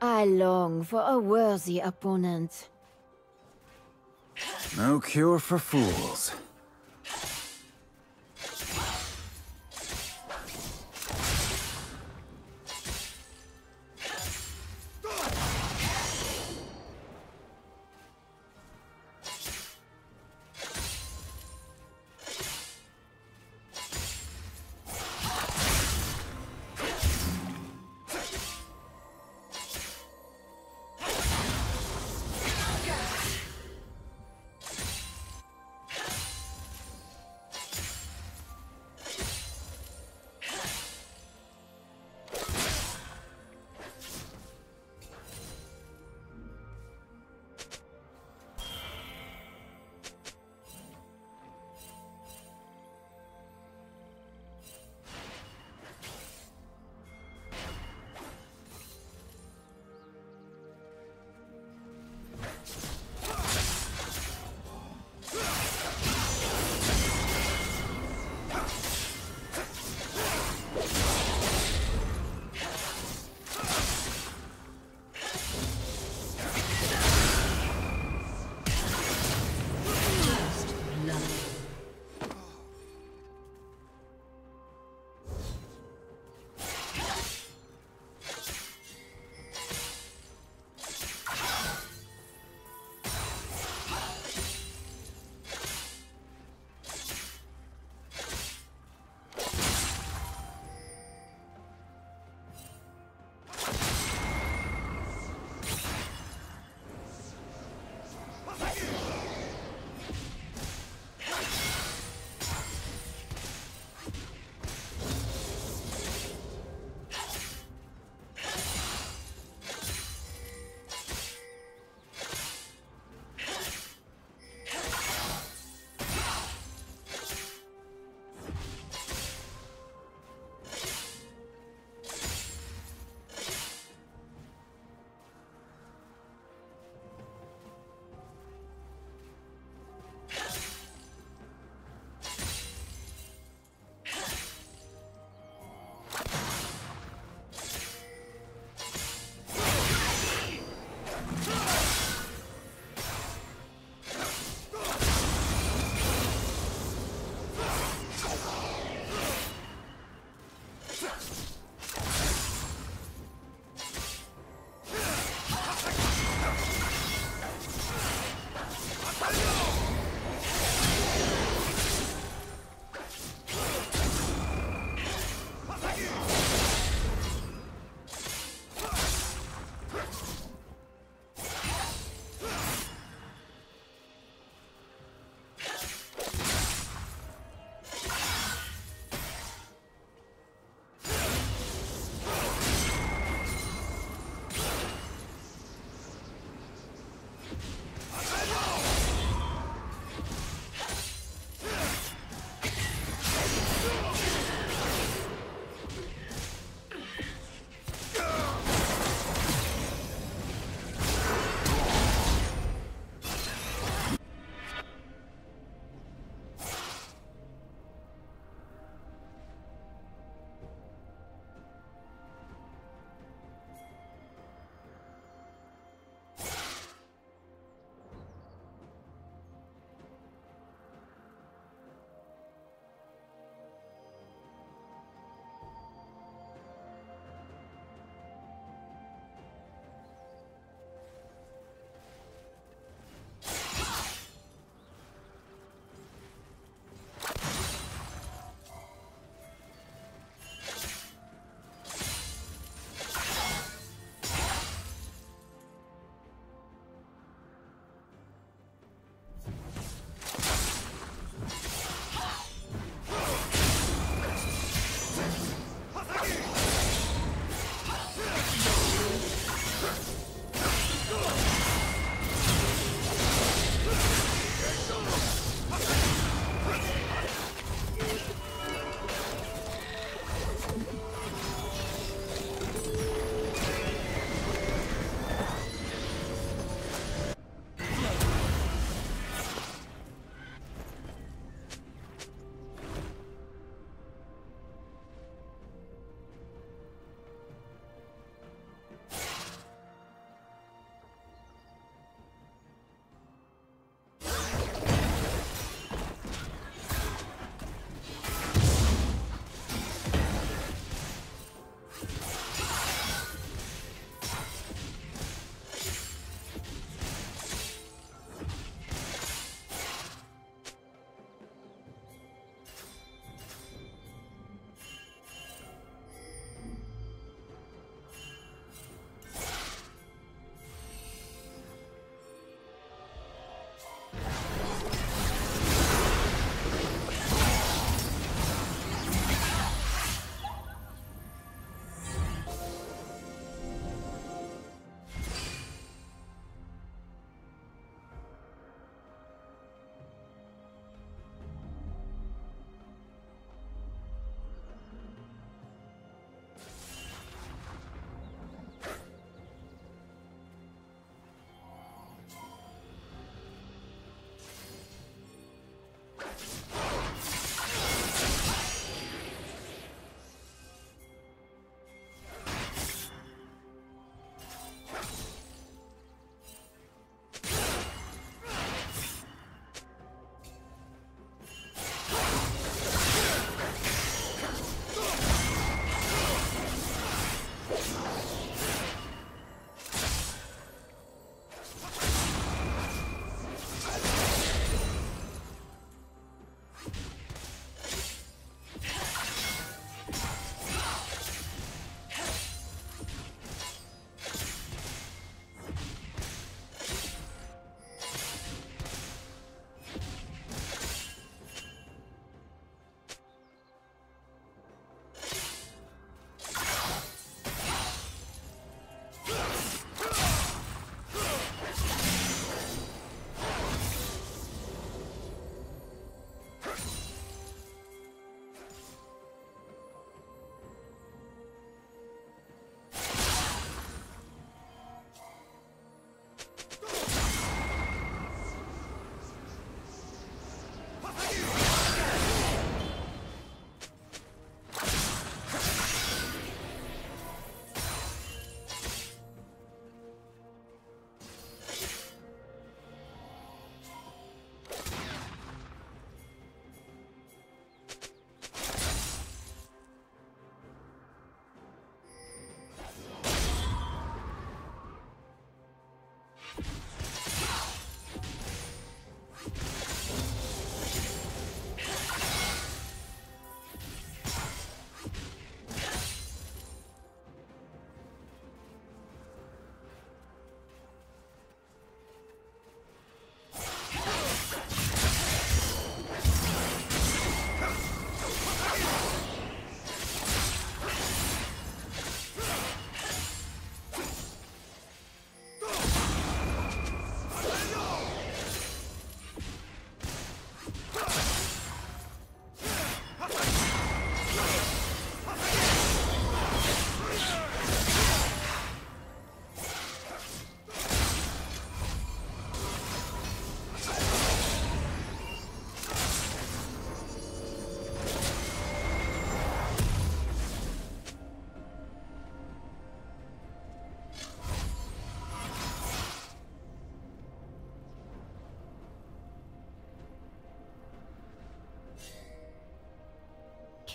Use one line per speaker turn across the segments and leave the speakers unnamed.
I long for a worthy opponent.
No cure for fools.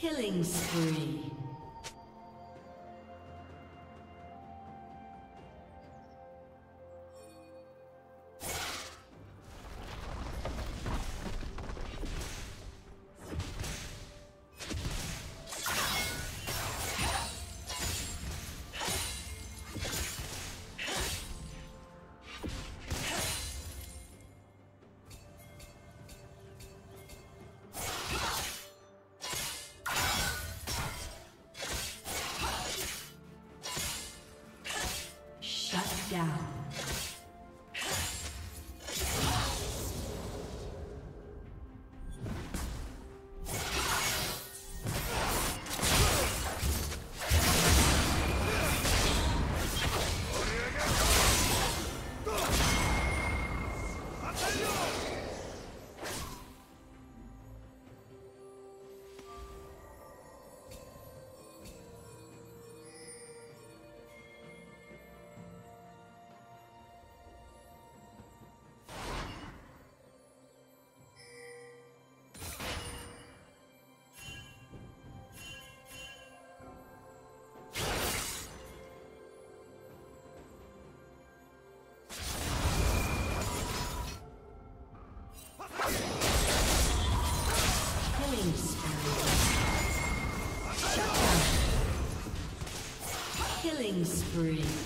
Killing spree. Killing spree.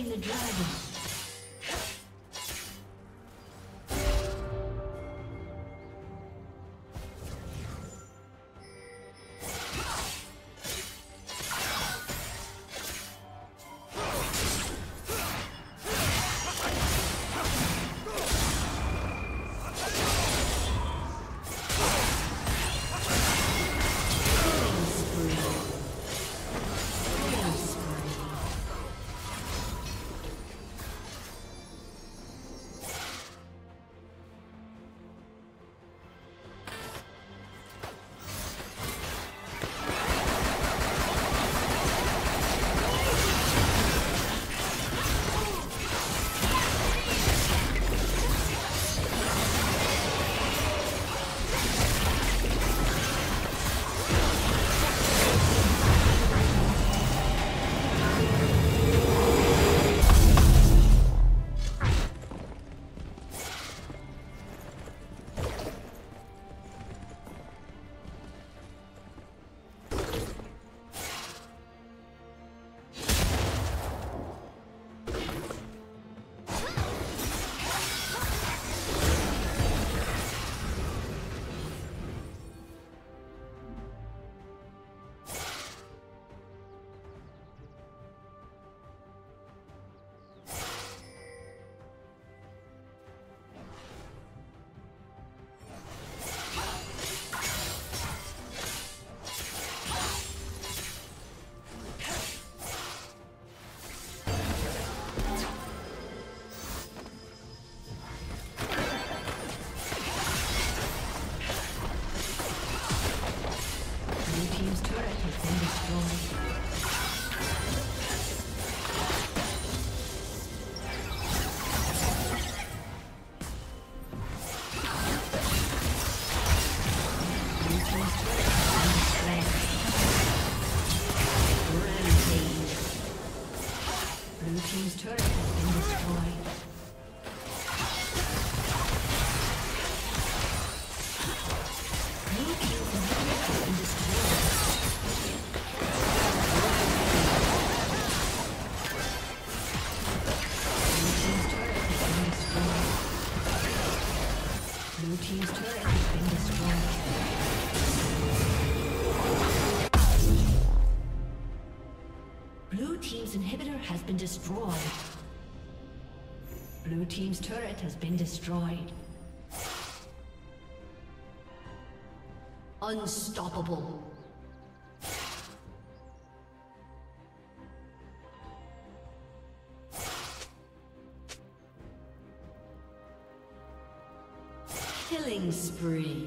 Slain the dragon. team's turret. Has been destroyed. Unstoppable. Killing spree.